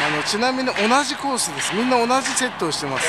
あのちなみに同じコースです。みんな同じセットをしてます。